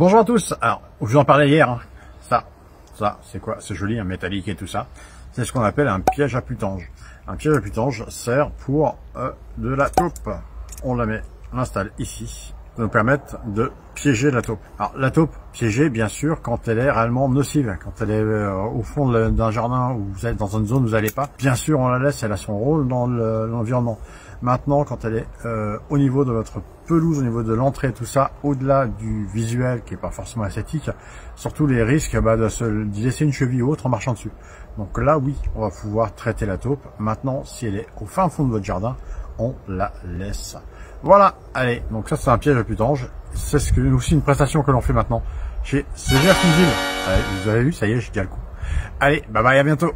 Bonjour à tous. Alors, je vous en parlais hier. hein. Ça, ça, c'est quoi C'est joli, un métallique et tout ça. C'est ce qu'on appelle un piège à putange. Un piège à putange sert pour euh, de la taupe. On la met, on l'installe ici. Ça nous permettre de piéger la taupe. Alors, la taupe piégée, bien sûr, quand elle est réellement nocive, quand elle est euh, au fond d'un jardin où vous êtes dans une zone où vous n'allez pas. Bien sûr, on la laisse, elle a son rôle dans le- l'environnement. Maintenant, quand elle est euh, au niveau de votre pelouse, au niveau de l'entrée, tout ça, au-delà du visuel qui est pas forcément esthétique, surtout les risques bah, de se laisser une cheville ou autre en marchant dessus. Donc là, oui, on va pouvoir traiter la taupe. Maintenant, si elle est au fin fond de votre jardin, on la laisse. Voilà, allez, donc ça c'est un piège à putange. C'est ce que, aussi une prestation que l'on fait maintenant chez Musil. Allez, vous avez vu, ça y est, j'ai dit le coup. Allez, bye bye, à bientôt